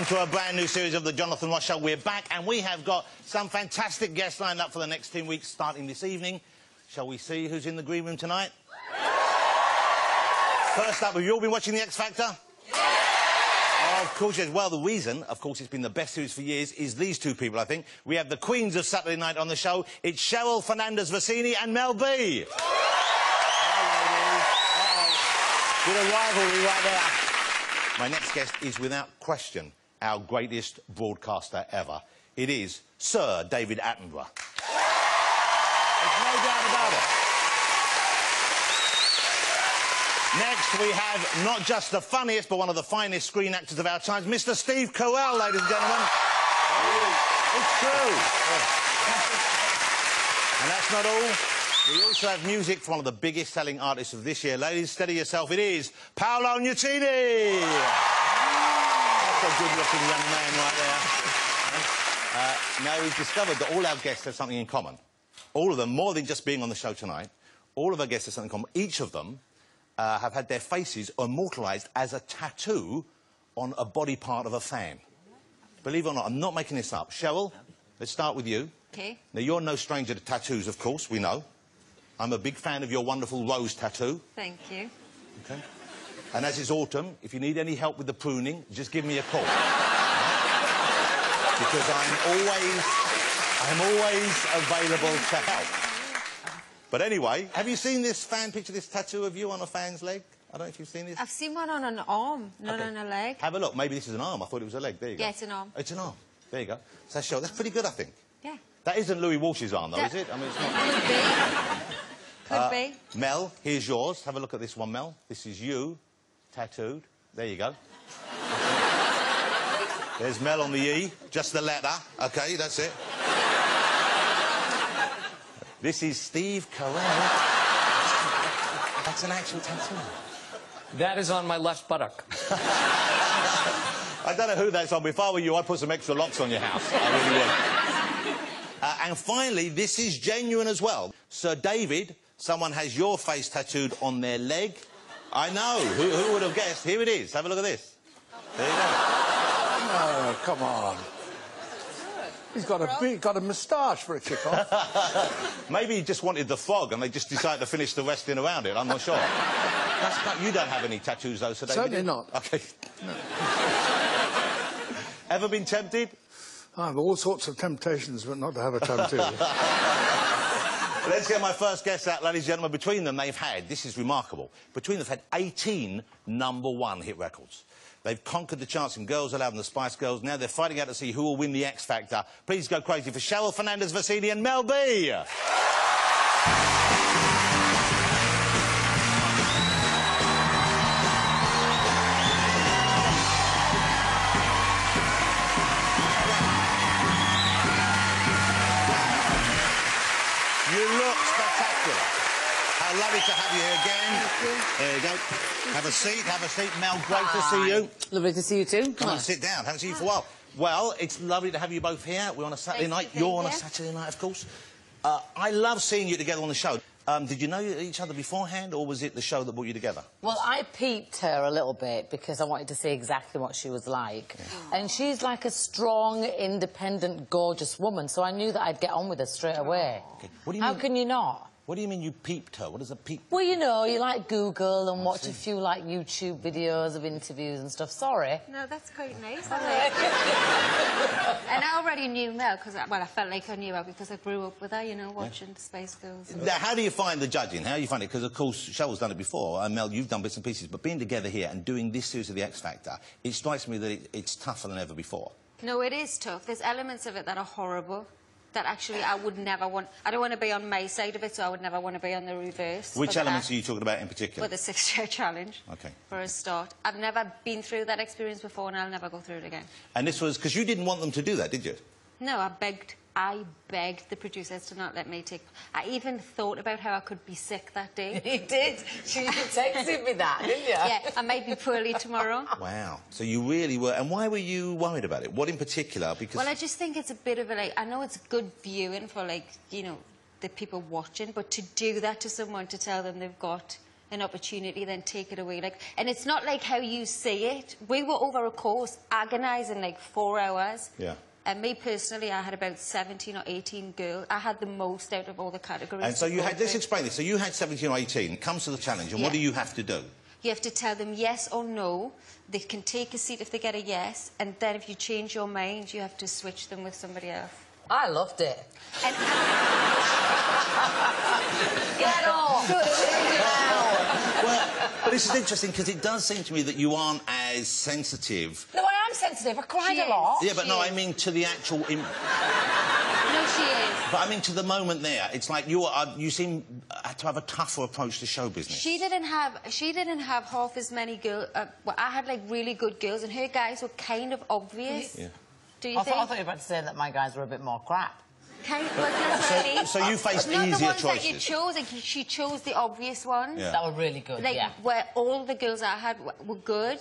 is Saturday night. Welcome to a brand new series of the Jonathan Ross Show. We're back and we have got some fantastic guests lined up for the next 10 weeks starting this evening. Shall we see who's in the green room tonight? First up, have you all been watching The X Factor? Of course, yes. Well, the reason, of course, it's been the best series for years is these two people, I think. We have the queens of Saturday night on the show. It's Cheryl Fernandez Versini and Mel B. Good a rivalry right there. My next guest is, without question, our greatest broadcaster ever. It is Sir David Attenborough. There's no doubt about it. Next, we have not just the funniest, but one of the finest screen actors of our times, Mr. Steve Carell, ladies and gentlemen. It's true. And that's not all. We also have music from one of the biggest selling artists of this year. Ladies, steady yourself. It is Paolo Nutini. That's a good-looking young man right there. Uh, now, we've discovered that all our guests have something in common. All of them, more than just being on the show tonight, all of our guests have something in common. Each of them uh, have had their faces immortalised as a tattoo on a body part of a fan. Believe it or not, I'm not making this up. Cheryl, let's start with you. Okay. Now, you're no stranger to tattoos, of course, we know. I'm a big fan of your wonderful rose tattoo. Thank you. Okay. And as it's autumn, if you need any help with the pruning, just give me a call. because I'm always, I'm always available to help. But anyway, have you seen this fan picture, this tattoo of you on a fan's leg? I don't know if you've seen this. I've seen one on an arm, not Okay. on a leg. Have a look. Maybe this is an arm. I thought it was a leg. There you go. Yeah, it's an arm. It's an arm. There you go. So that's, sure. that's pretty good, I think. Yeah. That isn't Louis Walsh's arm, though, That- is it? I mean, it's not. Could be. Could Uh, be. Mel, here's yours. Have a look at this one, Mel. This is you, tattooed. There you go. There's Mel on the E, just the letter. Okay, that's it. This is Steve Carell. That's an actual tattoo. That is on my left buttock. I don't know who that's on. If I were you, I'd put some extra locks on your house. I really would. Uh, and finally, this is genuine as well. Sir David, someone has your face tattooed on their leg. I know. Who, who would have guessed? Here it is. Have a look at this. There you go. Oh, come on. He's got a big, got a moustache for a kick off. Maybe he just wanted the fog and they just decided to finish the wrestling around it. I'm not sure. That's not, you don't have any tattoos, though, Sir David? Certainly not. OK. No. Ever been tempted? I have all sorts of temptations, but not to have a tattoo. Let's get my first guest out, ladies and gentlemen. Between them, they've had, this is remarkable, between them, they've had 18 number one hit records. They've conquered the charts in Girls Aloud and the Spice Girls. Now they're fighting out to see who will win the X Factor. Please go crazy for Cheryl Fernandez Versini and Mel B. lovely to have you here again. There you go. Have a seat, have a seat. Mel, great to see you. Lovely to see you too. Come on, sit down. Haven't seen you for a while. Well, it's lovely to have you both here. We're on a Saturday Thanks night. You're on a. Saturday night, of course. Uh, I love seeing you together on the show. Um, did you know each other beforehand, or was it the show that brought you together? Well, I peeped her a little bit because I wanted to see exactly what she was like. And she's like a strong, independent, gorgeous woman, so I knew that I'd get on with her straight away. Okay. What do you How mean- can you not? What do you mean you peeped her? What is a peep? Well, you know, you like Google and oh, watch a few like YouTube videos of interviews and stuff. Sorry. No, that's quite nice. I like and I already knew Mel because, well, I felt like I knew her because I grew up with her, you know, watching the Spice Girls. and- Now, how do you find the judging? How do you find it? Because, of course, Cheryl's done it before, and Mel, you've done bits and pieces, but being together here and doing this series of The X Factor, it strikes me that it, it's tougher than ever before. No, it is tough. There's elements of it that are horrible. That actually I would never want. I don't want to be on my side of it, so I would never want to be on the reverse. Which elements are you talking about in particular? For the six-year challenge. Okay. For a start, I've never been through that experience before, and I'll never go through it again. And this was because you didn't want them to do that, did you? No, I begged. I begged the producers to not let me take. I even thought about how I could be sick that day. You did. She texted me that, didn't you? yeah, I might be poorly tomorrow. Wow. So you really were. And why were you worried about it? What in particular? Because Well, I just think it's a bit of a like. I know it's good viewing for like you know the people watching, but to do that to someone to tell them they've got an opportunity, then take it away. Like, and it's not like how you see it. We were over a course agonising like four hours. Yeah. And me personally, I had about 17 or 18 girls. I had the most out of all the categories. And so you had, let's explain this. So you had 17 or 18, it comes to the challenge, and what do you have to do? You have to tell them yes or no. They can take a seat if they get a yes, and then if you change your mind, you have to switch them with somebody else. I loved it. And Get off! Well, but this is interesting because it does seem to me that you aren't as sensitive. No, I am sensitive. I cried She a lot. is. Yeah, but no, She I mean to the actual. Im- no, she is. but I mean to the moment there. It's like you are. You seem uh, to have a tougher approach to show business. She didn't have. She didn't have half as many girls. Uh, well, I had like really good girls, and her guys were kind of obvious. Yeah. Do you I think? thought, I thought you were about to say that my guys were a bit more crap. Kind well, that's I mean. so you faced Not easier the ones that you chose. Like, she chose the obvious ones. Yeah. That were really good, like yeah. where all the girls I had were good,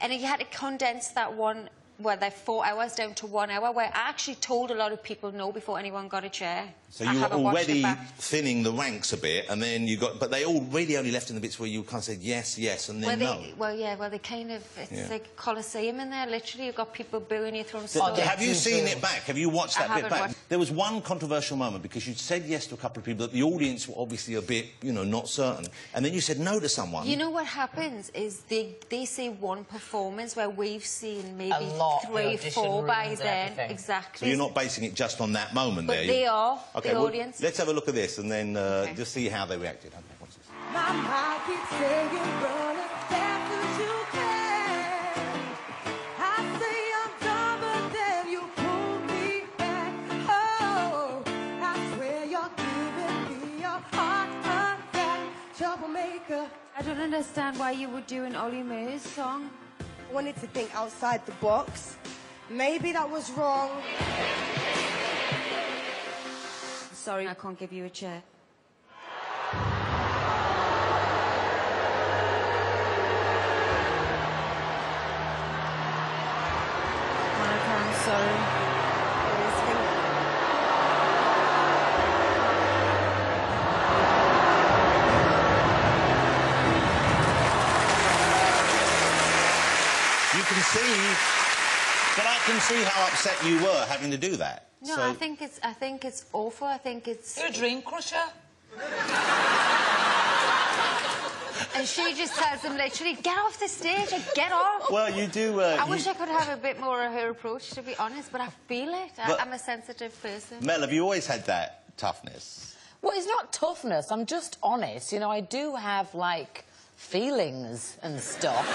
and you had to condense that one where they're four hours down to one hour. Where I actually told a lot of people no before anyone got a chair. So I you were haven't watched it already thinning the ranks a bit, and then you got. But they all really only left in the bits where you kind of said yes, yes, and Well, then they, no. well, yeah, well, they kind of, it's Yeah. like Colosseum in there, literally. You've got people booing you, throwing So, stones. have you you seen it back? Have you watched I that bit back? watched- There was one controversial moment because you said yes to a couple of people that the audience were obviously a bit, you know, not certain, and then you said no to someone. You know what happens is they they see one performance where we've seen maybe lot, three, audition four by then. everything. Exactly. so you're not basing it just on that moment But there. they You- are, Okay, the well, audience. let's have a look at this and then uh, Okay. just see how they reacted. Okay, what's this? My mind keeps saying run as fast you can. I say I'm done, but then you pull me back. Oh, I swear you're giving me your heart attack, troublemaker. I don't understand why you would do an Ollie Murs song. Wanted to think outside the box. Maybe that was wrong. Sorry, I can't give you a chair. Monica, I'm sorry. You can see, but I can see how upset you were having to do that. No, So- I think it's I think it's awful. I think it's You're a dream crusher. and she just tells them literally, get off the stage, like, get off. Well, you do. Uh, I you- wish I could have a bit more of her approach, to be honest, but I feel it. But- I'm a sensitive person. Mel, have you always had that toughness? Well, it's not toughness. I'm just honest. You know, I do have, like, feelings and stuff.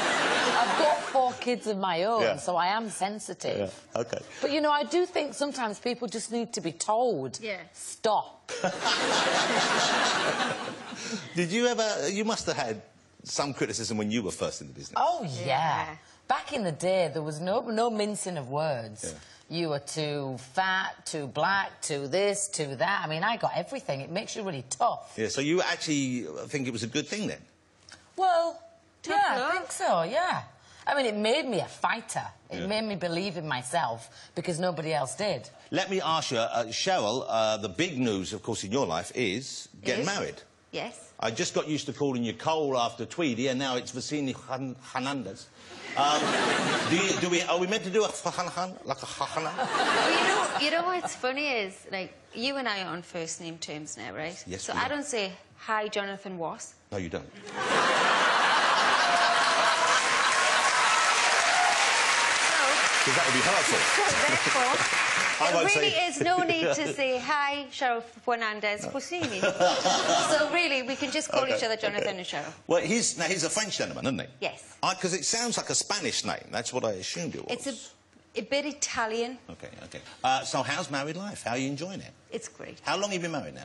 I've got four kids of my own, Yeah. so I am sensitive. Okay. But, you know, I do think sometimes people just need to be told, Yeah. stop. Did you ever? You must have had some criticism when you were first in the business. Oh, yeah. Yeah. Back in the day, there was no, no mincing of words. Yeah. You were too fat, too black, too this, too that. I mean, I got everything. It makes you really tough. Yeah. So you actually think it was a good thing then? Well, yeah, I think so, yeah. I mean, it made me a fighter. It Yeah. made me believe in myself because nobody else did. Let me ask you, uh, Cheryl. Uh, the big news, of course, in your life is getting Is? married. Yes. I just got used to calling you Cole after Tweedy, and now it's Versini Han- Hernandez. Um, do, you, do we? Are we meant to do a han like a hana? Well, you know, you know what's funny is, like, you and I are on first name terms now, right? Yes, So we I are. don't say, hi, Jonathan Was. No, you don't. Because that would be hurtful. Therefore, I there really say- is no need to say, hi, Cheryl Fernandez Puccini. so really, we can just call Okay, each other Jonathan okay. and Cheryl. Well, he's now he's a French gentleman, isn't he? Yes. Because it sounds like a Spanish name. That's what I assumed it was. It's a, a bit Italian. Okay, okay. Uh, so how's married life? How are you enjoying it? It's great. How long have you been married now?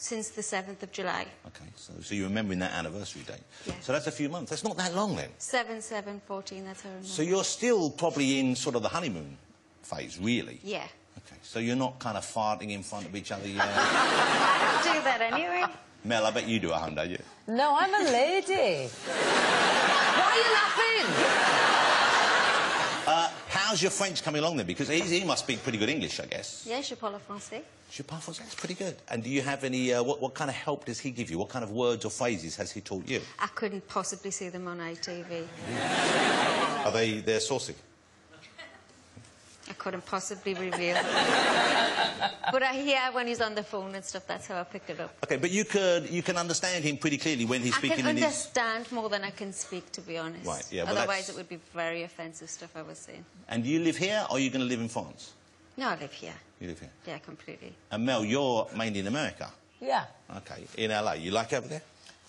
Since the 7th of July. Okay, so, so you're remembering that anniversary date. Yeah. So that's a few months. That's not that long then. 7, 7, 14, that's how I remember. So you're still probably in sort of the honeymoon phase, really? Yeah. Okay, so you're not kind of farting in front of each other yet? I don't do that anyway. Mel, I bet you do a home, don't you? No, I'm a lady. Why are you laughing? Uh, how how's your French coming along then? Because he, he must speak pretty good English, I guess. Yeah, je parle français. Je parle français, That's pretty good. And do you have any, uh, what, what kind of help does he give you? What kind of words or phrases has he taught you? I couldn't possibly see them on ITV. Are they, they're saucy? I couldn't possibly reveal. but I hear when he's on the phone and stuff, that's how I picked it up. Okay, but you could, you can understand him pretty clearly when he's I speaking can in his... understand more than I can speak, to be honest. Right, yeah, well, Otherwise, that's- it would be very offensive stuff I was saying. And do you live here or are you going to live in France? No, I live here. You live here. Yeah, completely. And Mel, you're mainly in America. Yeah, Okay, in LA. You like over there?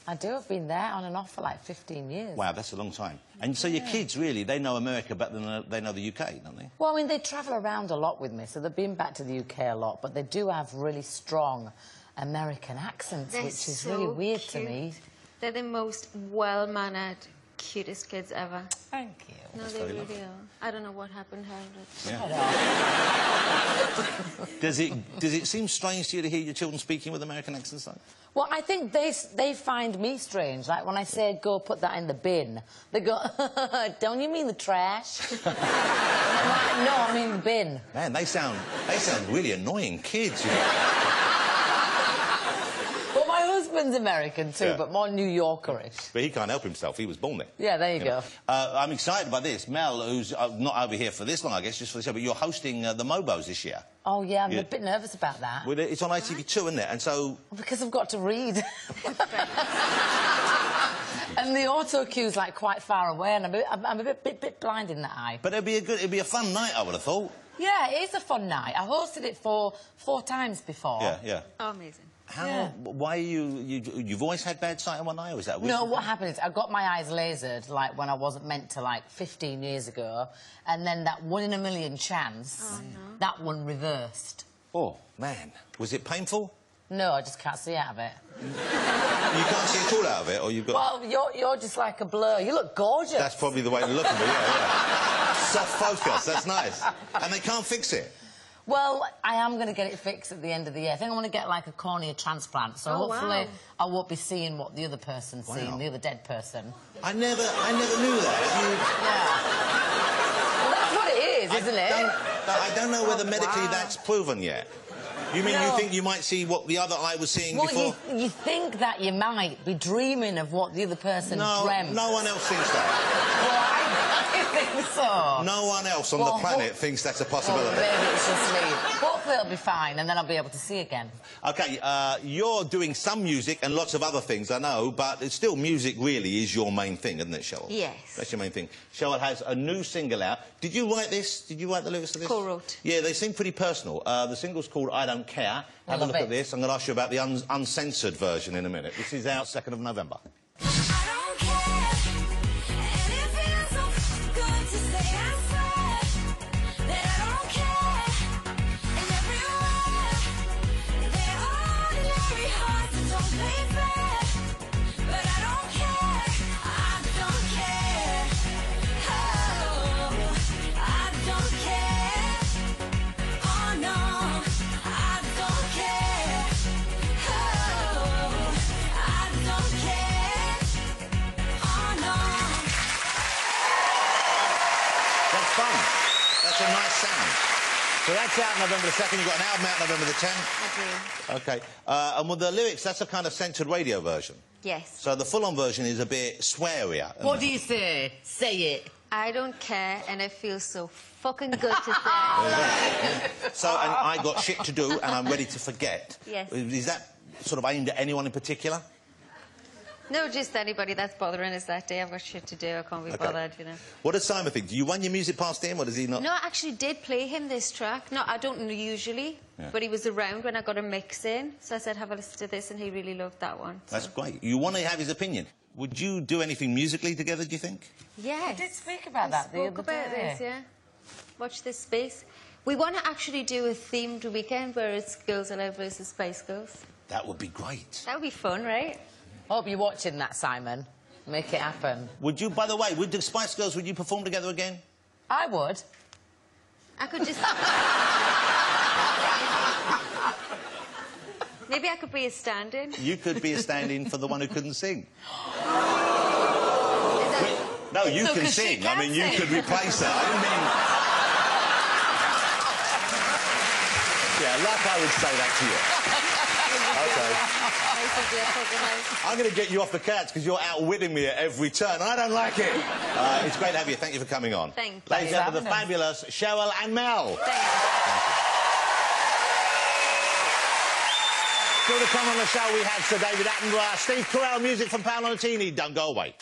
I do. I've been there on and off for like 15 years. Wow, that's a long time. And so your kids, really, they know America better than uh, they know the UK, don't they? Well, I mean, they travel around a lot with me, so they've been back to the UK a lot, but they do have really strong American accents, They're which is so really weird to me. They're the most well-mannered, cutest kids ever. Thank you. No, That's they very really lovely. are. I don't know what happened, Harold. Yeah. Does it, does it seem strange to you to hear your children speaking with American accents, though? Well, I think they they find me strange. Like when I say go put that in the bin, they go, "Don't you mean the trash?" and I'm like, "No, I mean the bin." Man, they sound, they sound really annoying kids, you know. Well, husband's American too, Yeah. but more New Yorkerish. But he can't help himself. He was born there. Yeah, there you, You go. Uh, I'm excited by this. Mel, who's uh, not over here for this long, I guess, just for the show, but you're hosting uh, the Mobos this year. Oh yeah, I'm Yeah. a bit nervous about that Well, It's on ITV2, isn't it? And so, because I've got to read. and the auto cue's like quite far away, and I'm a bit, I'm, I'm a bit, bit, bit blind in that eye. but it'd be a good, it'd be a fun night, I would have thought. Yeah, it is a fun night. I hosted it for four times before. Yeah, yeah. Oh, amazing. How? Yeah. Why are you, you? You've always had bad sight in one eye, or is that? a No, what happened is I got my eyes lasered like when I wasn't meant to, like 15 years ago, and then that one in a million chance, Oh, that one reversed. Oh man, was it painful? No, I just can't see out of it. You can't see at all out of it, or you've got. Well, you're, you're just like a blur. You look gorgeous. That's probably the way to look at it. Yeah, yeah. Soft focus. That's nice. And they can't fix it. Well, I am going to get it fixed at the end of the year. I think I want to get like a cornea transplant, so Oh, hopefully wow. I won't be seeing what the other person's Wow. seeing, the other dead person. I never, I never knew that. Yeah. well, that's what it is, You, isn't I it? Don't, I don't know whether medically wow. that's proven yet. You mean you think you might see what the other eye was seeing Well, before? you, you think that you might be dreaming of what the other person No, dreamt. no one else thinks that. Well, I, I think so. No one else on Well, the planet ho- thinks that's a Well, possibility. maybe it's just me. Hopefully it'll be fine, and then I'll be able to see again. Okay, uh, you're doing some music and lots of other things, I know, but it's still music really is your main thing, isn't it, Cheryl? Yes. That's your main thing. Cheryl has a new single out. Did you write this? Did you write the lyrics to this? Co-wrote. Yeah, they seem pretty personal. Uh, the single's called I Don't Care. Have a love look at this. I'm going to ask you about the un uncensored version in a minute. This is out 2nd of November. So that's out November the 2nd. You've got an album out November the 10th. I do. Okay. Uh, and with the lyrics, that's a kind of censored radio version. Yes. So the full-on version is a bit swearier. What it? do you say? Say it. I don't care, and it feels so fucking good to say. So, and I got shit to do, and I'm ready to forget. Yes. Is that sort of aimed at anyone in particular? No, just anybody that's bothering us that day. I've got shit to do. I can't be Okay. bothered, you know. What does Simon think? Do you run your music past him, or does he not? No, I actually did play him this track. No, I don't usually, Yeah. but he was around when I got a mix in. So I said, have a listen to this, and he really loved that one. That's great. You want to have his opinion. Would you do anything musically together, do you think? Yes. I did speak about I that the spoke other about day. this, yeah. Watch this space. We want to actually do a themed weekend where it's Girls Aloud versus Spice Girls. That would be great. That would be fun, right? Hope you're watching that, Simon. Make it happen. Would you, by the way, would the Spice Girls, would you perform together again? I would. I could just... Maybe I could be a stand-in. You could be a stand-in for the one who couldn't sing. No, you no, can sing. Can I mean, sing. you could replace her. I didn't mean. yeah, like I would say that to you. Okay. I'm going to get you off the couch because you're outwitting me at every turn. I don't like it. Uh, it's great to have you. Thank you for coming on. Thank you. Ladies and gentlemen, the fabulous Cheryl and Mel. Still to come on the show, we have Sir David Attenborough, Steve Carell, music from Paolo Nutini. Don't go away.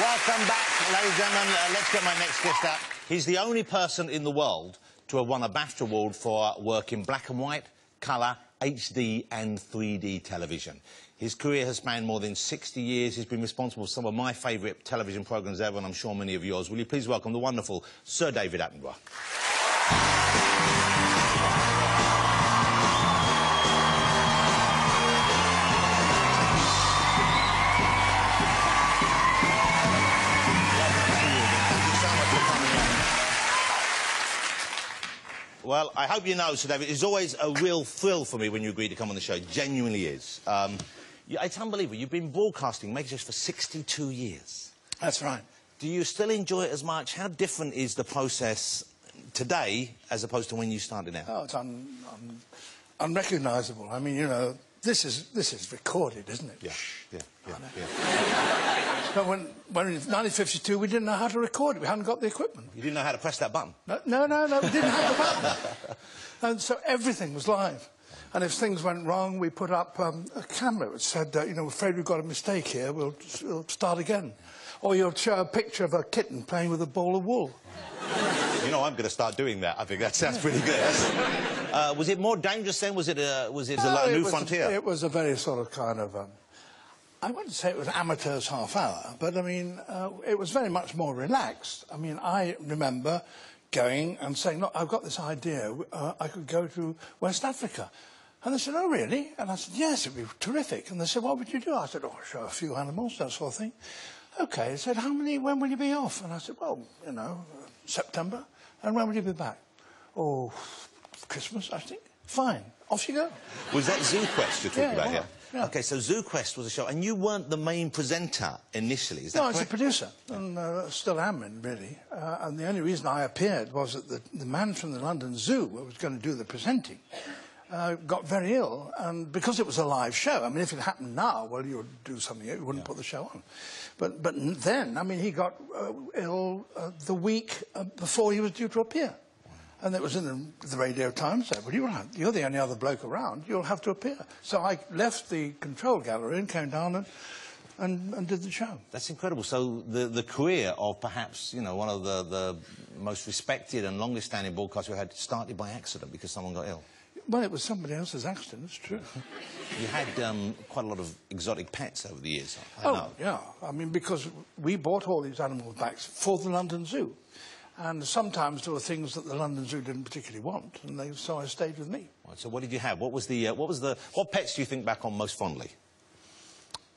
Welcome back, ladies and gentlemen. Uh, let's get my next guest up. He's the only person in the world to have won a BAFTA award for work in black and white, colour, HD and 3D television. His career has spanned more than 60 years. He's been responsible for some of my favourite television programmes ever, and I'm sure many of yours. Will you please welcome the wonderful Sir David Attenborough? Well, I hope you know, Sir David, it's always a real thrill for me when you agree to come on the show. Genuinely is. Um, it's unbelievable. You've been broadcasting Megashow's for 62 years. That's right. Do you still enjoy it as much? How different is the process today as opposed to when you started out? Oh, it's un, un, unrecognisable. I mean, you know, this is this is recorded, isn't it? Yeah, yeah, yeah, yeah. But when, when in 1952 we didn't know how to record it. We hadn't got the equipment. You didn't know how to press that button. No, no, no, no we didn't have the button. And so everything was live. And if things went wrong, we put up um, a camera which said, uh, you know, afraid we've got a mistake here, we'll, we'll start again. Or you'll show a picture of a kitten playing with a ball of wool. You know, I'm going to start doing that. I think that sounds pretty good. uh, was it more dangerous then? Was it a, was it a No, it new was frontier? it was a very sort of kind of. Um, I wouldn't say it was amateur's half hour, but I mean, uh, it was very much more relaxed. I mean, I remember going and saying, "Look, I've got this idea. Uh, I could go to West Africa." And they said, "Oh, really?" And I said, "Yes, it'd be terrific." And they said, "What would you do?" I said, "Oh, show a few animals, that sort of thing." Okay. They said, "How many? When will you be off?" And I said, "Well, you know, September." And when will you be back? Oh, Christmas, I think. Fine. Off you go. Was that Zoo Quest you're talking Yeah, about here? Yeah. Okay, so Zoo Quest was a show, and you weren't the main presenter initially, is that No, I was a producer, and uh, still am, in, really. Uh, and the only reason I appeared was that the, the man from the London Zoo, who was going to do the presenting, uh, got very ill, and because it was a live show, I mean, if it happened now, well, you would do something, you wouldn't put the show on. But, but then, I mean, he got uh, ill uh, the week uh, before he was due to appear. And it was in the, the Radio Times said, well, you'll have, you're the only other bloke around, you'll have to appear. So I left the control gallery and came down and, and, and did the show. That's incredible. So the, the career of perhaps, you know, one of the, the most respected and longest standing broadcasters we had started by accident because someone got ill. Well, it was somebody else's accident, it's true. You had um, quite a lot of exotic pets over the years. I oh, know. yeah. I mean, because we bought all these animals back for the London Zoo. And sometimes there were things that the London Zoo didn't particularly want, and they, so I stayed with me. Right, So what did you have? What was the, uh, what was the, what pets do you think back on most fondly?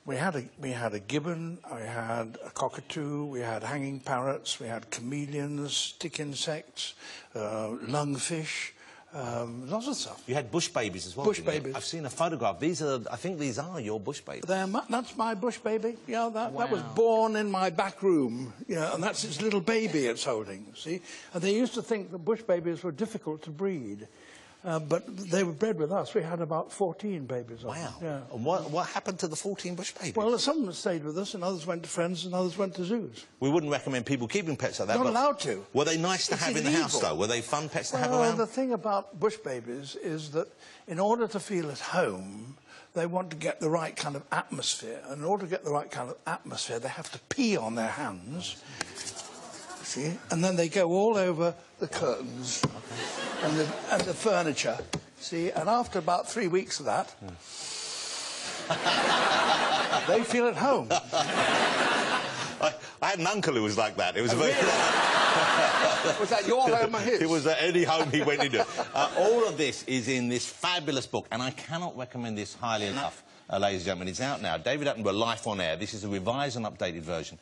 We had a, we had a gibbon, I had a cockatoo, we had hanging parrots, we had chameleons, stick insects, uh, lungfish, um, lots of stuff. You had bush babies as well. Bush didn't you? babies. I've seen a photograph. These are, I think these are your bush babies. They're mu- that's my bush baby. Yeah, that, that was born in my back room. Yeah, and that's its little baby it's holding. See, and they used to think that bush babies were difficult to breed, uh, but they were bred with us. We had about 14 babies. Wow. Yeah. And what, what happened to the 14 bush babies? Well, some stayed with us, and others went to friends, and others went to zoos. we wouldn't recommend people keeping pets like that. Not allowed to. Were they nice to It's have in the house, though? Were they fun pets to have Well, around? the thing about bush babies is that in order to feel at home, they want to get the right kind of atmosphere. And in order to get the right kind of atmosphere, they have to pee on their hands. See? And then they go all over the curtains and, the, and the furniture. See? And after about three weeks of that, they feel at home. I, I had an uncle who was like that. It was a very... Was that your home or his? It was at any home he went into. Uh, all of this is in this fabulous book, and I cannot recommend this highly enough, uh, ladies and gentlemen. It's out now. David Attenborough, Life on Air. This is a revised and updated version.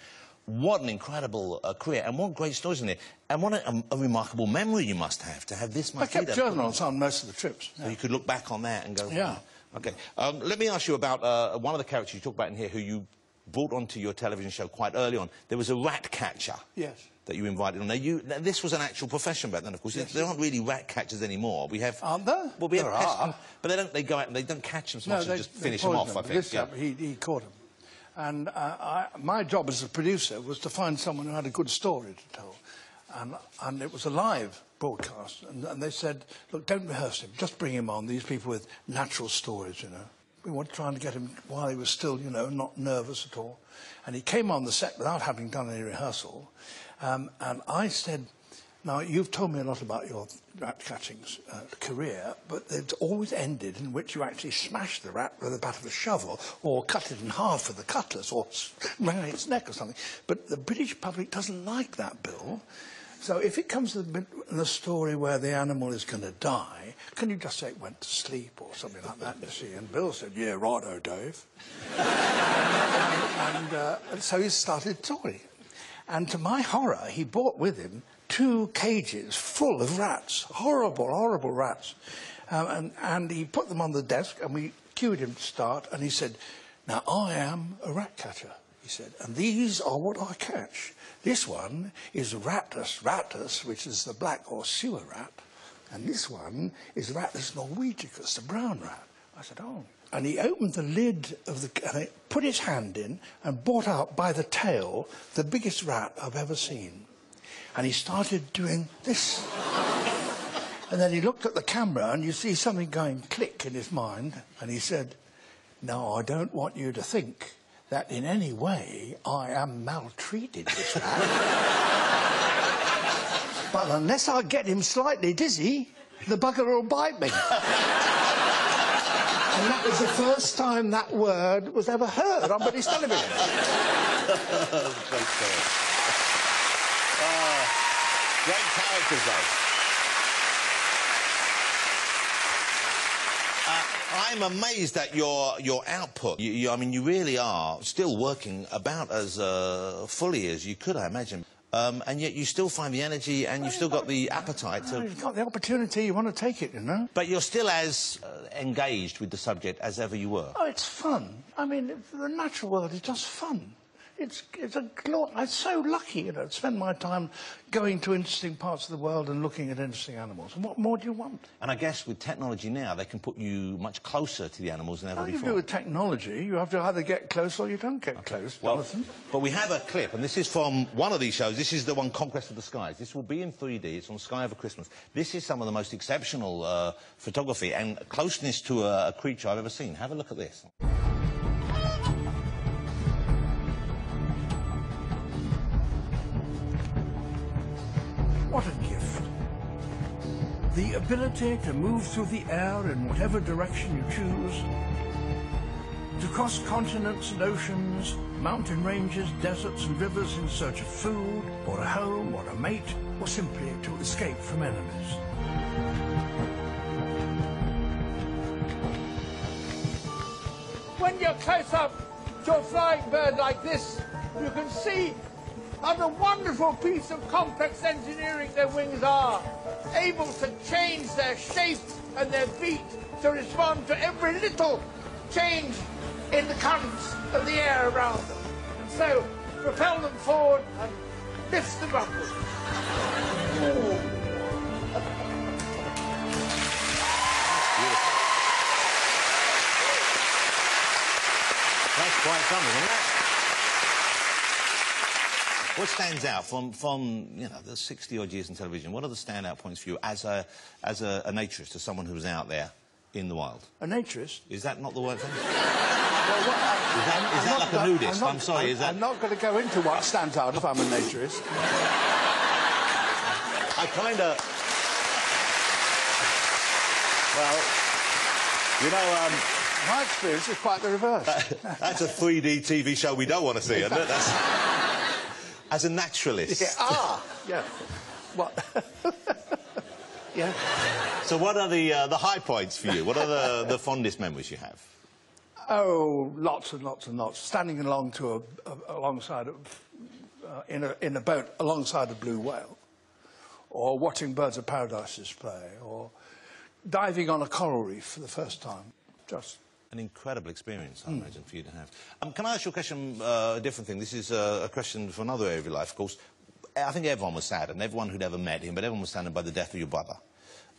What an incredible uh, career, and what great stories in it. And what a, a remarkable memory you must have to have this I much kept journals on most of the trips. So you could look back on that and go... Yeah. "Hmm." OK. Um, let me ask you about uh, one of the characters you talk about in here who you brought onto your television show quite early on. There was a rat catcher. Yes. that you invited on. Now, you, now, this was an actual profession back then, of course. There aren't really rat catchers anymore. We have... Aren't there? Well, we have There pest are. But they don't, they go out and they don't catch them so much as just finish them off, poisoned I think. This yeah. time he, he caught him. And uh, I, my job as a producer was to find someone who had a good story to tell. And, and it was a live broadcast. And, and they said, look, don't rehearse him. Just bring him on. These people with natural stories, you know. We were trying to get him while he was still, you know, not nervous at all. And he came on the set without having done any rehearsal. Um, and I said, now, you've told me a lot about your rat catching uh, career, but it's always ended in which you actually smashed the rat with the butt of a shovel or cut it in half with a cutlass or wring its neck or something. But the British public doesn't like that, Bill. So if it comes to the, the story where the animal is going to die, can you just say it went to sleep or something like that, you see? And Bill said, yeah, righto, Dave. and uh, so he started talking. And to my horror, he brought with him two cages full of rats, horrible, horrible rats. Um, and, and he put them on the desk, and we cued him to start, and he said, Now, I am a rat catcher, he said, and these are what I catch. This one is Rattus ratus, which is the black or sewer rat, and this one is Rattus norvegicus, the brown rat. I said, Oh. And he opened the lid of the, and put his hand in and brought out by the tail the biggest rat I've ever seen. And he started doing this. and then he looked at the camera and you see something going click in his mind. And he said, No, I don't want you to think that in any way I am maltreated this rat. but unless I get him slightly dizzy, the bugger will bite me. And that was the first time that word was ever heard on British television. Great story. Great characters, though. Uh, I'm amazed at your your output. You, you, I mean, you really are still working about as uh, fully as you could, I imagine. Um, and yet you still find the energy and you've still got the appetite to... you've got the opportunity, you want to take it, you know? But you're still as uh, engaged with the subject as ever you were. Oh, it's fun. I mean, the natural world is just fun. It's, it's a glor- I'm so lucky, you know, to spend my time going to interesting parts of the world and looking at interesting animals. And what more do you want? And I guess with technology now, they can put you much closer to the animals than ever How do you before. do with technology? You have to either get close or you don't get close, Well, Jonathan. but we have a clip, and this is from one of these shows. This is the one, Conquest of the Skies. This will be in 3D. It's on Sky Over Christmas. This is some of the most exceptional uh, photography and closeness to a, a creature I've ever seen. Have a look at this. What a gift. The ability to move through the air in whatever direction you choose, to cross continents and oceans, mountain ranges, deserts and rivers in search of food, or a home, or a mate, or simply to escape from enemies. When you're close up to a flying bird like this, you can see what a wonderful piece of complex engineering their wings are, able to change their shape and their beat to respond to every little change in the currents of the air around them. And so propel them forward and lift them upward. That's quite something, isn't it? What stands out from, from you know, the 60 odd years in television? What are the standout points for you as a, as a, a naturist, as someone who's out there in the wild? A naturist. Is that not the word for? Well, what, I, Is that- is that not like a nudist? not- I'm sorry, is that- I'm not going to go into what stands out if I'm a naturist. I kind of. Well, you know, um, My experience is quite the reverse. that's a 3D TV show we don't want to see, isn't it? That's, as a naturalist. Yeah, ah, yeah. What? yeah. So, what are the uh, the high points for you? What are the, the fondest memories you have? Oh, lots and lots and lots. Standing along to a, a, alongside of, uh, in a in a boat alongside a blue whale, or watching birds of paradise display, or diving on a coral reef for the first time. Just An incredible experience, I imagine, for you to have. Um, can I ask you a question, uh, a different thing? This is uh, a question for another area of your life, of course. I think everyone was saddened, everyone who'd ever met him, but everyone was saddened by the death of your brother,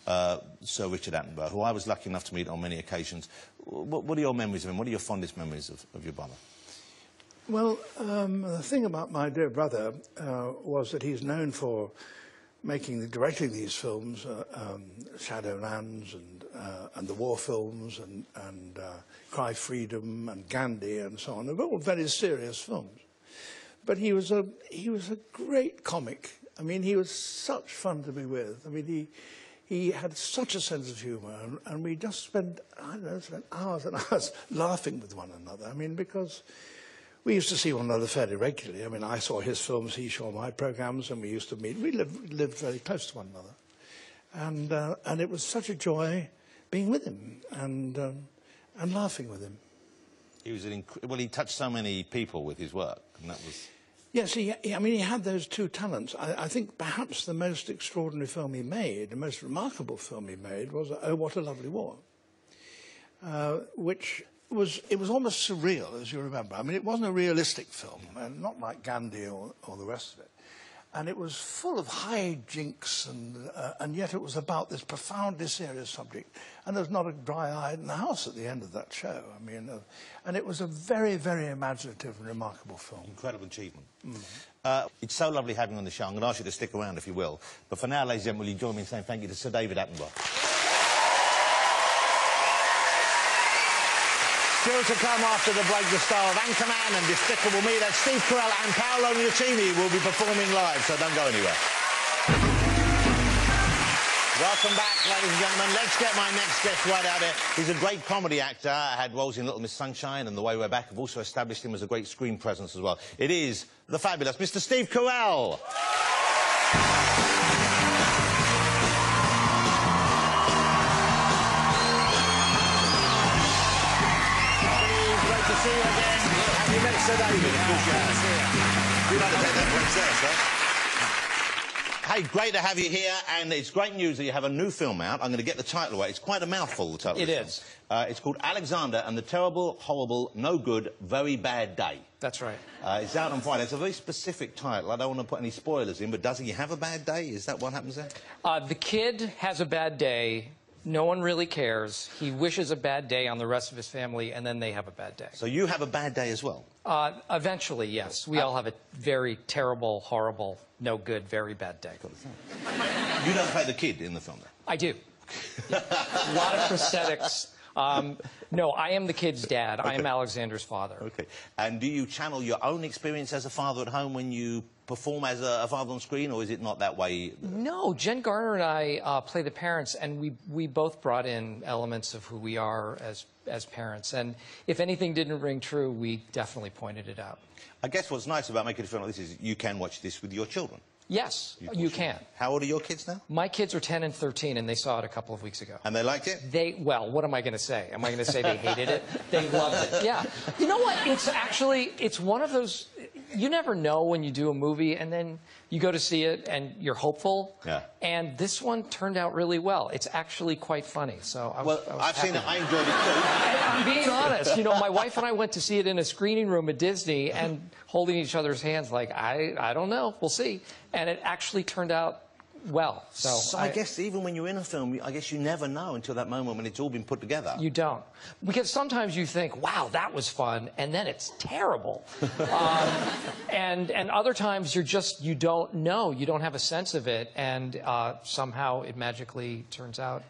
uh, Sir Richard Attenborough, who I was lucky enough to meet on many occasions. What, what are your memories of him? What are your fondest memories of, of your brother? Well, um, the thing about my dear brother uh, was that he's known for making, directing these films, uh, um, Shadowlands and, uh, and the war films and, and uh, Cry Freedom and Gandhi and so on. They're all very serious films. But he was a, he was a great comic. I mean, he was such fun to be with. I mean, he, he had such a sense of humour, and, and we just spent, I don't know, spent hours and hours laughing with one another. I mean, because we used to see one another fairly regularly. I mean, I saw his films, he saw my programs, and we used to meet. We lived, lived very close to one another. And, uh, and it was such a joy being with him and, um, and laughing with him. He was an well, he touched so many people with his work, and that was. Yes, he, he- I mean, he had those two talents. I, I think perhaps the most extraordinary film he made, the most remarkable film he made, was Oh, What a Lovely War, uh, which was, it was almost surreal, as you remember. I mean, it wasn't a realistic film, and not like Gandhi or, or the rest of it. And it was full of high jinks, and, uh, and yet it was about this profoundly serious subject. And there was not a dry eye in the house at the end of that show. I mean, uh, and it was a very, very imaginative and remarkable film. Incredible achievement. Uh, it's so lovely having you on the show. I'm going to ask you to stick around if you will. But for now, ladies and gentlemen, will you join me in saying thank you to Sir David Attenborough? Still to come after the break, the star of Anchorman and Despicable Me, that's Steve Carell and Paolo Nutini will be performing live, so don't go anywhere. Welcome back, ladies and gentlemen. Let's get my next guest right out here. He's a great comedy actor. I Had roles in Little Miss Sunshine and The Way We're Back. Have also established him as a great screen presence as well. It is the fabulous Mr. Steve Carell. Sir David? Of course you have. You'd like to take that huh? Hey, great to have you here, and it's great news that you have a new film out. I'm going to get the title away. It's quite a mouthful, the title. It of the film. is. Uh, it's called Alexander and the Terrible, Horrible, No Good, Very Bad Day. That's right. Uh, it's out on Friday. It's a very specific title. I don't want to put any spoilers in, but does he have a bad day? Is that what happens there? Uh, the kid has a bad day. No one really cares. He wishes a bad day on the rest of his family, and then they have a bad day. So you have a bad day as well. Uh, eventually, yes. We all have a very terrible, horrible, no good, very bad day. You don't play the kid in the film, though. I do. a lot of prosthetics. Um, no, I am the kid's dad. I am Alexander's father. Okay. And do you channel your own experience as a father at home when you perform as a, a father on screen, or is it not that way? No, Jen Garner and I uh, play the parents, and we we both brought in elements of who we are as as parents. And if anything didn't ring true, we definitely pointed it out. I guess what's nice about making a film like this is you can watch this with your children. Yes, you can. How old are your kids now? My kids are 10 and 13, and they saw it a couple of weeks ago. And they liked it? They, well, what am I going to say? Am I going to say they hated it? They loved it. Yeah. You know what? It's actually, it's one of those, you never know when you do a movie and then you go to see it and you're hopeful. Yeah. And this one turned out really well. It's actually quite funny. So I was, Well, I was I've seen it. I enjoyed it. I'm being honest. You know, my wife and I went to see it in a screening room at Disney and holding each other's hands like, I, I don't know. We'll see. And it actually turned out well. So, So I, guess even when you're in a film, I guess you never know until that moment when it's all been put together. You don't. Because sometimes you think, wow, that was fun, and then it's terrible. um, and, and other times you're just, you don't know, you don't have a sense of it, and uh, somehow it magically turns out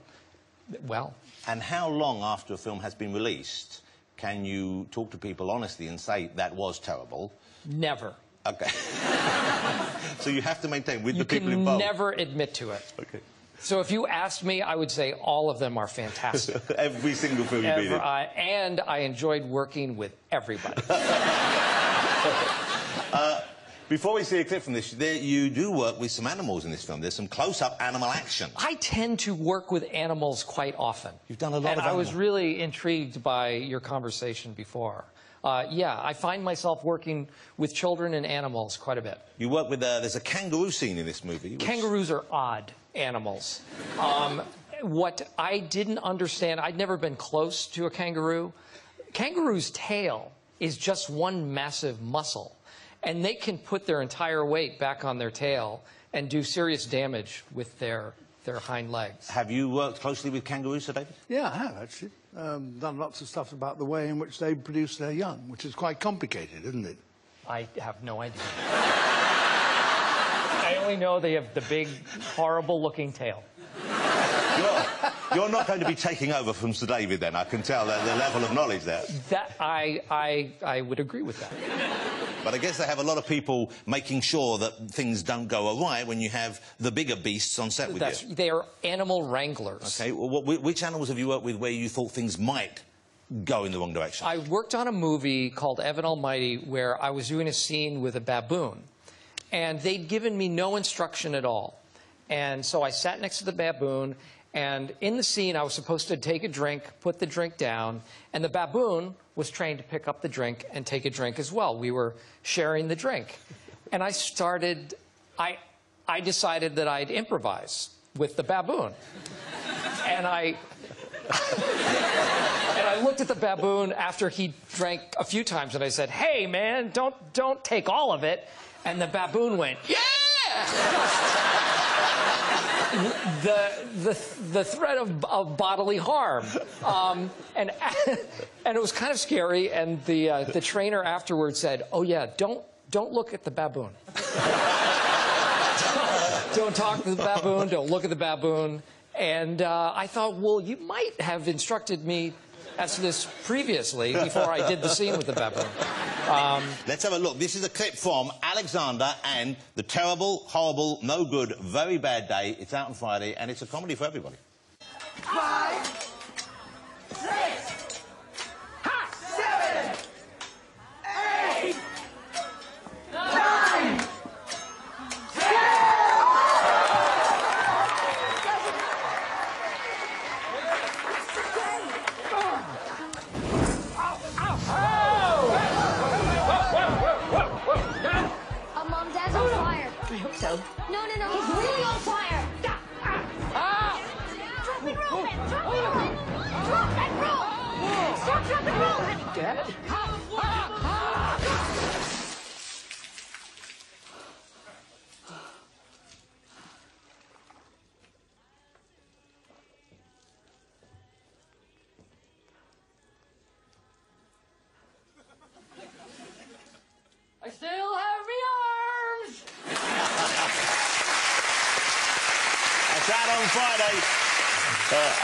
well. And how long after a film has been released can you talk to people honestly and say that was terrible? Never. Okay. so you have to maintain with You the people involved. You can never admit to it. Okay. So if you asked me, I would say all of them are fantastic. Every single film you've been in. And I enjoyed working with everybody. Uh, before we see a clip from this, there, you do work with some animals in this film. There's some close-up animal action. I tend to work with animals quite often. You've done a lot and of I was really intrigued by your conversation before. Uh, yeah, I find myself working with children and animals quite a bit. You work with, uh, there's a kangaroo scene in this movie. which- Kangaroos are odd animals. Um, what I didn't understand, I'd never been close to a kangaroo. Kangaroo's tail is just one massive muscle. and they can put their entire weight back on their tail and do serious damage with their, their hind legs. Have you worked closely with kangaroos, Sir David? Yeah, I have actually. Um, done lots of stuff about the way in which they produce their young, which is quite complicated, isn't it? I have no idea. I only know they have the big, horrible looking tail. You're, you're not going to be taking over from Sir David then, I can tell the, the level of knowledge there. That I, I, I would agree with that. But I guess they have a lot of people making sure that things don't go awry when you have the bigger beasts on set with That's, you. they are animal wranglers. Okay, well, what, which animals have you worked with where you thought things might go in the wrong direction? I worked on a movie called Evan Almighty where I was doing a scene with a baboon. And they'd given me no instruction at all. And so I sat next to the baboon, and in the scene, I was supposed to take a drink, put the drink down, and the baboon was trained to pick up the drink and take a drink as well. We were sharing the drink. And I started, I, I decided that I'd improvise with the baboon. And I, and I looked at the baboon after he drank a few times, and I said, "Hey, man, don't don't take all of it." And the baboon went, "Yeah." The the the threat of, of bodily harm, um, and and it was kind of scary. And the uh, the trainer afterwards said, "Oh yeah, don't don't look at the baboon." don't talk to the baboon, don't look at the baboon. And uh, I thought, well, you might have instructed me as to this previously before I did the scene with the baboon. Um, Let's have a look. This is a clip from Alexander and the terrible, horrible, no good, very bad day. It's out on Friday, and it's a comedy for everybody. Five, six,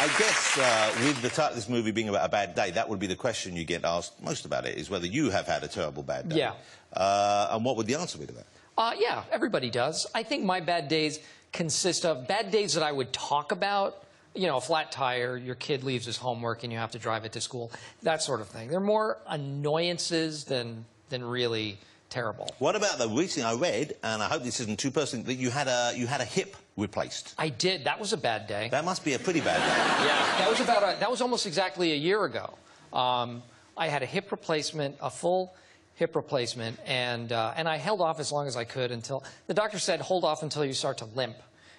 I guess uh, with the title of this movie being about a bad day, that would be the question you get asked most about it, is whether you have had a terrible bad day. Yeah. Uh, and what would the answer be to that? Uh, yeah, everybody does. I think my bad days consist of bad days that I would talk about. You know, a flat tire, your kid leaves his homework and you have to drive it to school, that sort of thing. They're more annoyances than, than really terrible. What about the recently I read, and I hope this isn't too personal, that you had a you had a hip replaced. I did. That was a bad day. That must be a pretty bad day. Yeah, that was about a, that was almost exactly a year ago. Um, I had a hip replacement, a full hip replacement, and uh, and I held off as long as I could until the doctor said hold off until you start to limp,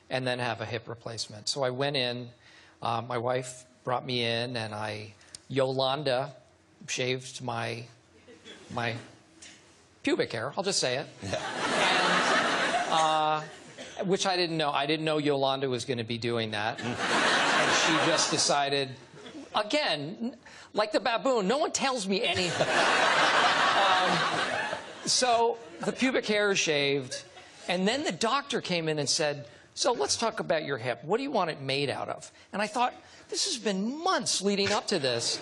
and then have a hip replacement. So I went in. Uh, my wife brought me in, and I Yolanda shaved my my pubic hair. I'll just say it. And, uh, which I didn't know. I didn't know Yolanda was going to be doing that. and she just decided, again, like the baboon, no one tells me anything. um, so the pubic hair is shaved, and then the doctor came in and said, so let's talk about your hip. What do you want it made out of? And I thought, this has been months leading up to this.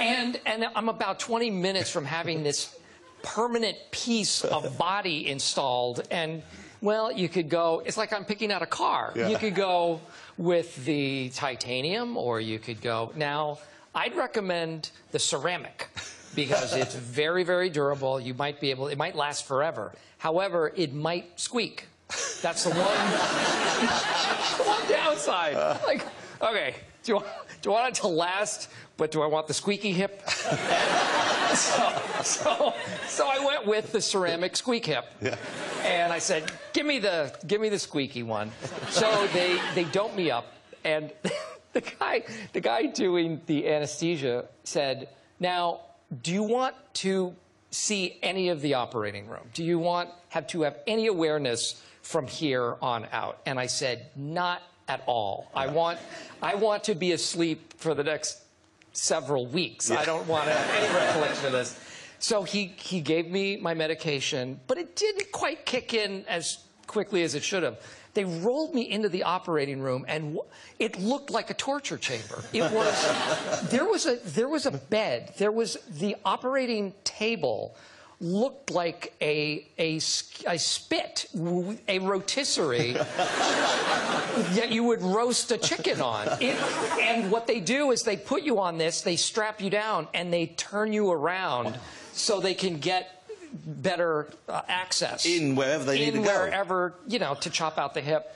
And, and I'm about 20 minutes from having this permanent piece of body installed. And, well, you could go, it's like I'm picking out a car. Yeah. You could go with the titanium, or you could go. Now, I'd recommend the ceramic because it's very, very durable. You might be able, it might last forever. However, it might squeak. That's the one, the one downside. Uh. Like, okay, do you, want, do you want it to last, but do I want the squeaky hip? so, so, so I went with the ceramic squeak hip. And I said, give me the, give me the squeaky one. So they, they doped me up, and the guy, the guy doing the anesthesia said, now, do you want to see any of the operating room? Do you want have to have any awareness from here on out? And I said, not at all. I want I want to be asleep for the next several weeks. I don't want to have any recollection of this. So he he gave me my medication, but it didn't quite kick in as quickly as it should have. They rolled me into the operating room, and w- it looked like a torture chamber. It was there was a there was a bed. There was the operating table looked like a a spit, w- a rotisserie that you would roast a chicken on. It, and what they do is they put you on this, they strap you down, and they turn you around so they can get better uh, access In wherever they need in to go. wherever you know to chop out the hip.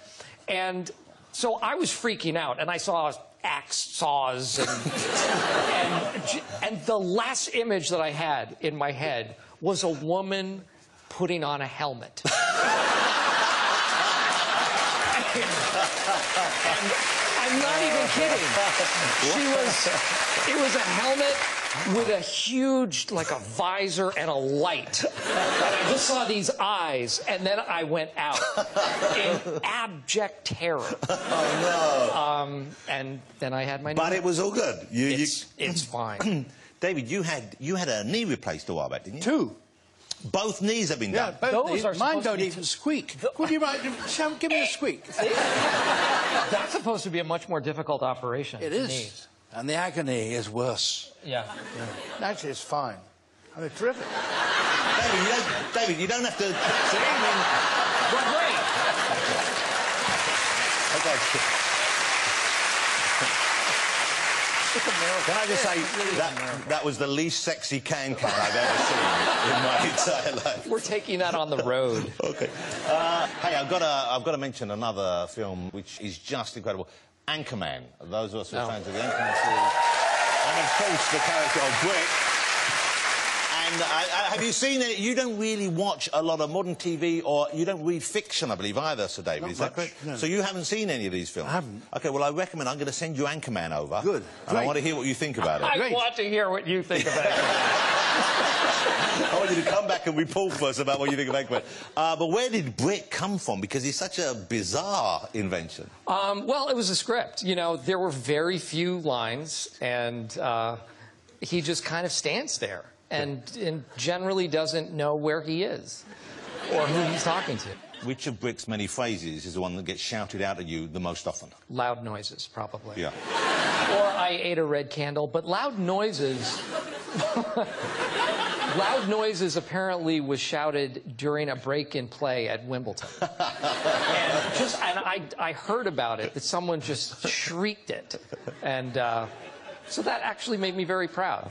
And so I was freaking out, and I saw axe saws and and, and the last image that I had in my head was a woman putting on a helmet. And I'm not even kidding. She was, it was a helmet with a huge, like a visor and a light. And I just saw these eyes, and then I went out in abject terror. Oh, no. Um, and then I had my. But it was all good. You, you... It's, it's fine. David, you had you had a knee replaced a while back, didn't you? Two. Both knees have been Yeah, done. both Those these. are Mine don't even squeak. Would you mind? Shall give me a squeak? That's supposed to be a much more difficult operation. It is. And the agony is worse. Yeah. Actually, it's fine. I mean, terrific. David, you don't, David, you don't have to. See, I mean, Well, great. okay. Can I just say that that was the least sexy can can I've ever seen in my entire life. We're taking that on the road. Okay. Uh, hey, I've got to I've got to mention another film which is just incredible. Anchorman. Those of us who are No. fans of the Anchorman series, and of course the character of Brick. And have you seen it? You don't really watch a lot of modern TV, or you don't read fiction, I believe, either, Sir David. Not is that much, correct? no. So you haven't seen any of these films? I haven't. Okay, well, I recommend. I'm going to send you Anchorman over. Good. And I want to hear what you think about it. I Great. want to hear what you think about it. I want you to come back and report for us about what you think of Anchorman. Uh, but where did Brick come from? Because he's such a bizarre invention. Um, well, it was a script. You know, there were very few lines, and uh, he just kind of stands there and, and generally doesn't know where he is or who he's talking to. Which of Brick's many phrases is the one that gets shouted out at you the most often? Loud noises, probably. Yeah. Or I ate a red candle, but loud noises. loud noises apparently was shouted during a break in play at Wimbledon. and just and I, I heard about it that someone just shrieked it, and uh, so that actually made me very proud.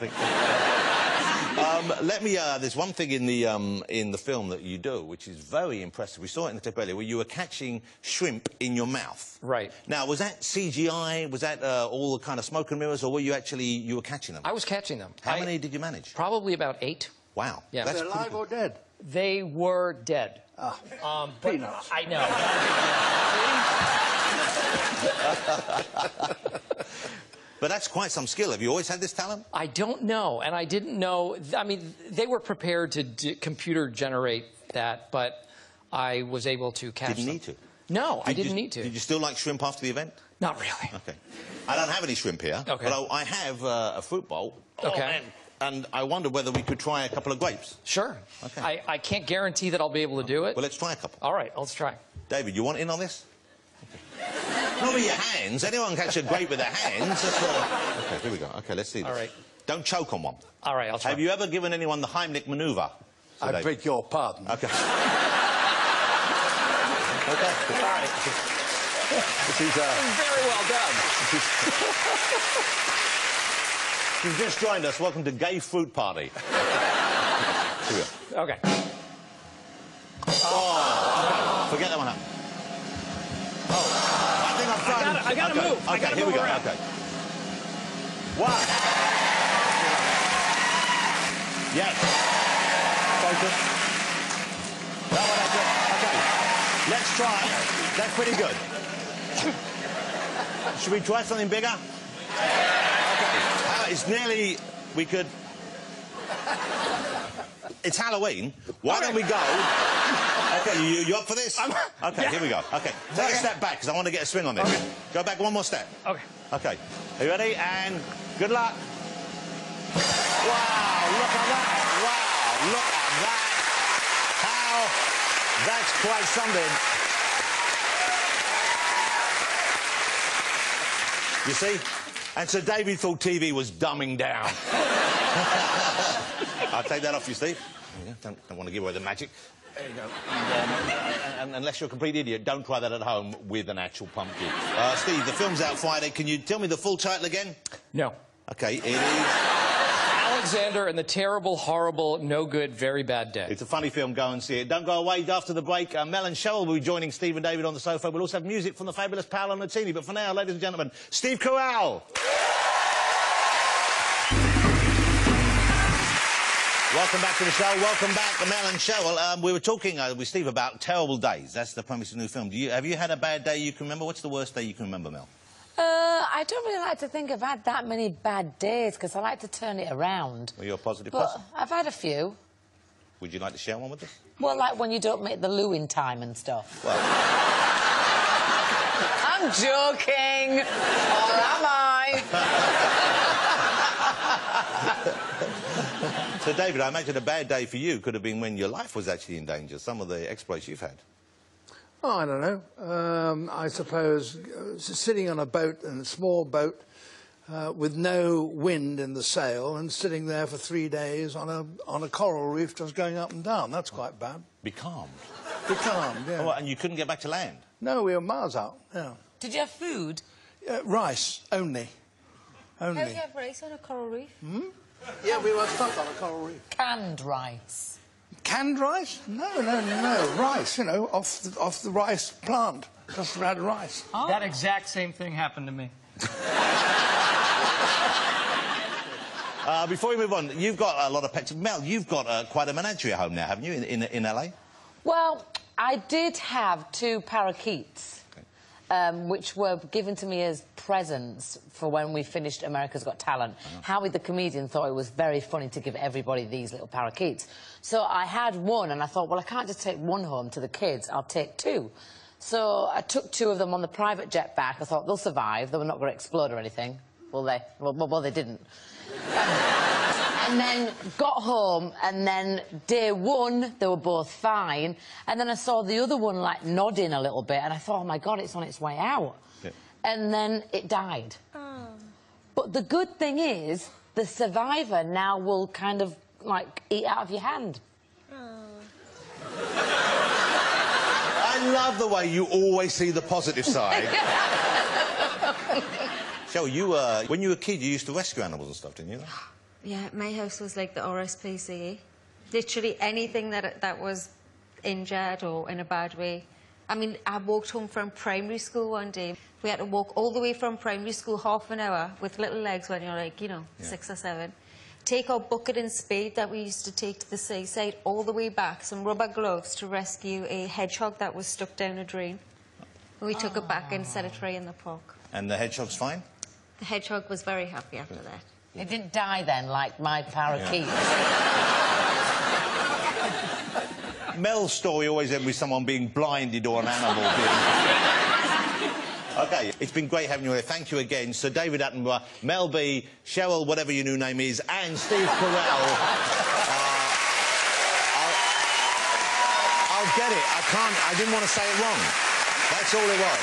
Um, let me. Uh, there's one thing in the um, in the film that you do, which is very impressive. We saw it in the clip earlier, where you were catching shrimp in your mouth. Right. Now, was that CGI? Was that uh, all the kind of smoke and mirrors, or were you actually you were catching them? I was catching them. How I- many did you manage? Probably about eight. Wow. Yeah. That's They're pretty alive good. or dead? They were dead. Ah, Um, but Peanuts. I know. But that's quite some skill. Have you always had this talent? I don't know, and I didn't know. I mean, they were prepared to d- computer generate that, but I was able to catch Didn't them. need to. No, I Did didn't you- need to. Did you still like shrimp after the event? Not really. Okay. I don't have any shrimp here. Okay. But I, I have uh, a fruit bowl. Oh, Okay. man. And I wonder whether we could try a couple of grapes. Sure. Okay. I, I can't guarantee that I'll be able to do it. Well, let's try a couple. All right, let's try. David, you want in on this? Not with your hands. Anyone catch a grape with their hands. That's not... Okay, here we go. Okay, let's see this. All right. Don't choke on one. All right, I'll try. Have you ever given anyone the Heimlich maneuver? Sir I David? beg your pardon. Okay. okay. All right. This is, uh, Very well done. you've just joined us, welcome to Gay Fruit Party. Here we go. Okay. Forget that one out. I gotta okay. move. I Okay, gotta here move we go. around. Okay. One. Yes. Focus. That one, that's it. Okay. Let's try. That's pretty good. Should we try something bigger? Okay. Uh, it's nearly. We could. it's Halloween. Why don't we go? Okay, you, you up for this? Okay, here we go. Okay, take a step back because I want to get a swing on this. Go back one more step. Okay. Okay. Are you ready? And good luck. Wow, look at that. Wow, look at that. How? That's quite something. You see? And so David thought TV was dumbing down. I'll take that off you, Steve. Don't, don't want to give away the magic. There you go. And, um, and- and unless you're a complete idiot, don't try that at home with an actual pumpkin. Uh, Steve, the film's out Friday. Can you tell me the full title again? No. Okay, it is. Alexander and the terrible, horrible, no good, very bad day. It's a funny film. Go and see it. Don't go away. After the break, uh, Mel and Cheryl will be joining Steve and David on the sofa. We'll also have music from the fabulous Paolo Nutini. But for now, ladies and gentlemen, Steve Carell. Welcome back to the show. Welcome back, Mel and Cheryl. Um, we were talking uh, with Steve about terrible days. That's the premise of the new film. Do you, have you had a bad day you can remember? What's the worst day you can remember, Mel? Uh, I don't really like to think I've had that many bad days because I like to turn it around. Were you a positive But person? I've had a few. Would you like to share one with us? Well, like when you don't make the loo in time and stuff. Well, I'm joking. or am I? so, David, I imagine a bad day for you could have been when your life was actually in danger. Some of the exploits you've had. Oh, I don't know. Um, I suppose uh, sitting on a boat, in a small boat, uh, with no wind in the sail, and sitting there for three days on a on a coral reef, just going up and down. That's quite bad. Becalmed. Becalmed, yeah. Oh, and you couldn't get back to land. No, we were miles out. Yeah. Did you have food? Uh, rice only. Only. How do you have rice on a coral reef? Yeah, we were stuck on a coral reef. Canned rice. Canned rice? No, no, no, no. Rice, you know, off the, off the rice plant. Just had rice. That exact same thing happened to me. Uh, before we move on, you've got a lot of pets. Mel, you've got uh, quite a menagerie at home now, haven't you, in, in, in LA? Well, I did have two parakeets, um, which were given to me as presents for when we finished America's Got Talent. Howie the comedian thought it was very funny to give everybody these little parakeets. So I had one, and I thought, well, I can't just take one home to the kids. I'll take two. So I took two of them on the private jet back. I thought they'll survive. They were not going to explode or anything. Well, they well, well they didn't. and then got home, and then day one, they were both fine. And then I saw the other one, like, nodding a little bit, and I thought, oh, my God, it's on its way out. Yeah. And then it died. But the good thing is, the survivor now will kind of, like, eat out of your hand. I love the way you always see the positive side. Cheryl, you, uh, when you were a kid, you used to rescue animals and stuff, didn't you? Yeah, my house was like the RSPCA. Literally anything that that was injured or in a bad way. I mean, I walked home from primary school one day. We had to walk all the way from primary school half an hour with little legs when you're like, you know, six or seven. Take our bucket and spade that we used to take to the seaside all the way back, some rubber gloves to rescue a hedgehog that was stuck down a drain. We took it back and set it free in the park. And the hedgehog's fine? The hedgehog was very happy after that. It didn't die then, like my parakeet. Mel's story always ends with someone being blinded or an animal being... OK, it's been great having you here. Thank you again. Sir David Attenborough, Mel B, Cheryl, whatever your new name is, and Steve Carell. Uh, I'll, I'll get it. I can't... I didn't want to say it wrong. That's all it was.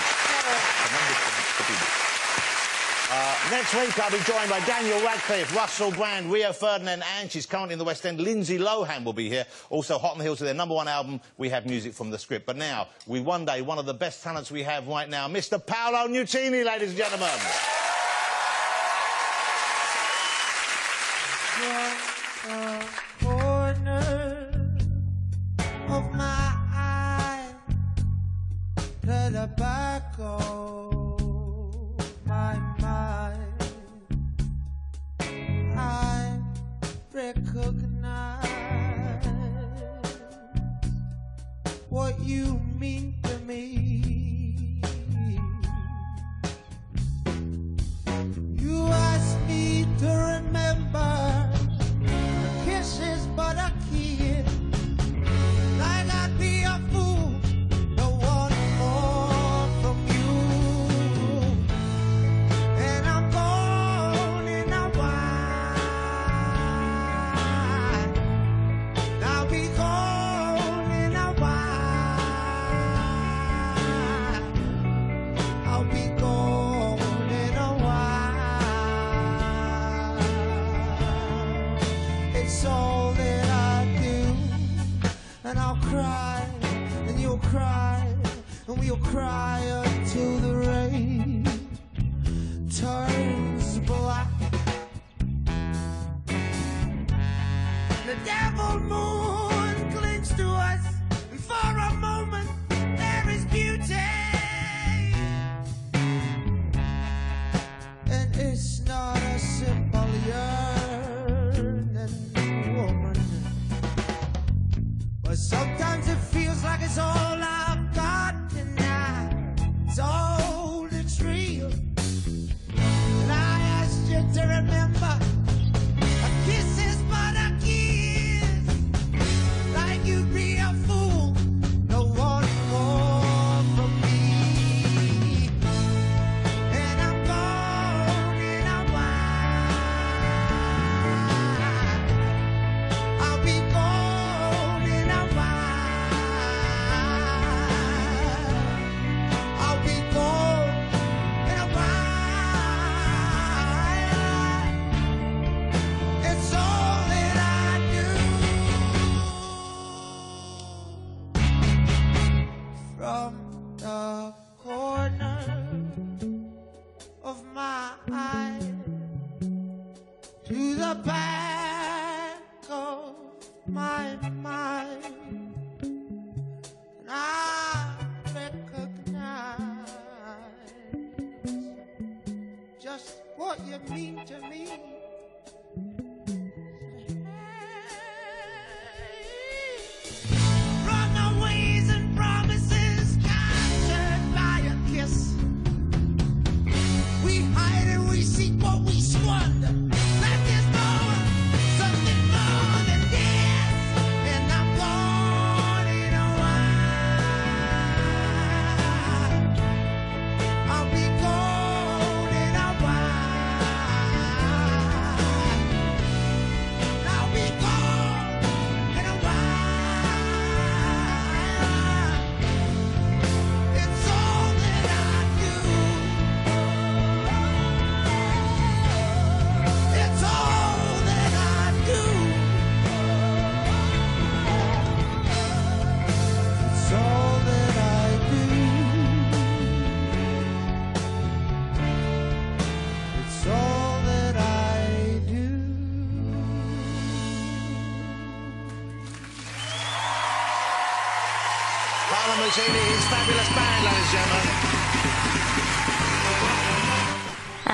Uh, next week, I'll be joined by Daniel Radcliffe, Russell Brand, Rio Ferdinand, and she's currently in the West End. Lindsay Lohan will be here. Also, Hot on the Hills with their number one album. We have music from the script. But now, with one day, one of the best talents we have right now, Mr. Paolo Nutini, ladies and gentlemen.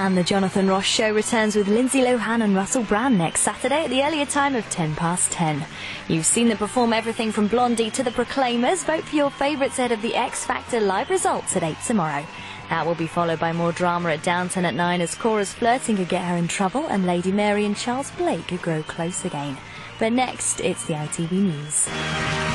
And the Jonathan Ross Show returns with Lindsay Lohan and Russell Brand next Saturday at the earlier time of 10 past 10. You've seen them perform everything from Blondie to the Proclaimers. Vote for your favourites ahead of the X Factor live results at 8 tomorrow. That will be followed by more drama at Downton at 9 as Cora's flirting could get her in trouble and Lady Mary and Charles Blake could grow close again. But next, it's the ITV News.